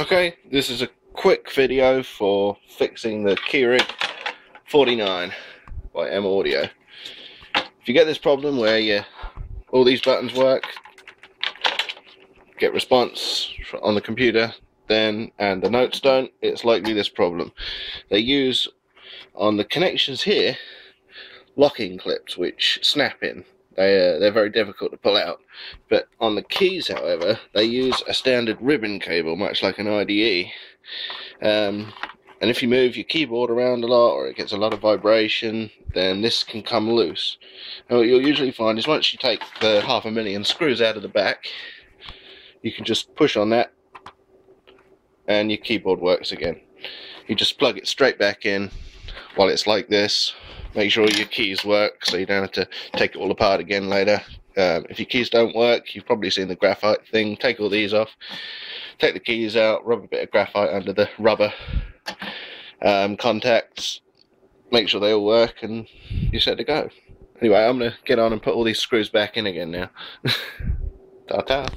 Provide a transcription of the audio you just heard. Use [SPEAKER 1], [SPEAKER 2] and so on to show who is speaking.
[SPEAKER 1] Okay, this is a quick video for fixing the Keyrig 49 by M Audio. If you get this problem where you, all these buttons work, get response on the computer, then and the notes don't, it's likely this problem. They use on the connections here locking clips which snap in they, uh, they're very difficult to pull out. But on the keys, however, they use a standard ribbon cable, much like an IDE. Um, and if you move your keyboard around a lot or it gets a lot of vibration, then this can come loose. And what you'll usually find is once you take the half a million screws out of the back, you can just push on that and your keyboard works again. You just plug it straight back in while it's like this make sure your keys work so you don't have to take it all apart again later. Um, if your keys don't work, you've probably seen the graphite thing. Take all these off, take the keys out, rub a bit of graphite under the rubber um, contacts, make sure they all work, and you're set to go. Anyway, I'm going to get on and put all these screws back in again now. Ta-ta.